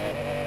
Bye.